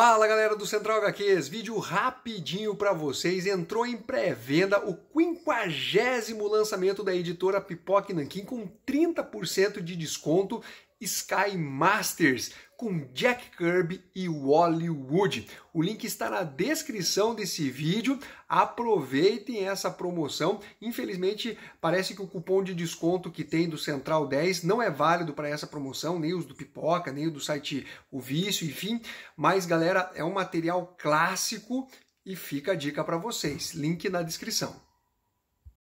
Fala galera do Central HQs, vídeo rapidinho para vocês. Entrou em pré-venda o 50 lançamento da editora Pipoque Nankin com 30% de desconto Sky Masters com Jack Kirby e Wally Wood. O link está na descrição desse vídeo. Aproveitem essa promoção. Infelizmente, parece que o cupom de desconto que tem do Central 10 não é válido para essa promoção, nem os do Pipoca, nem o do site O Vício, enfim. Mas, galera, é um material clássico e fica a dica para vocês. Link na descrição.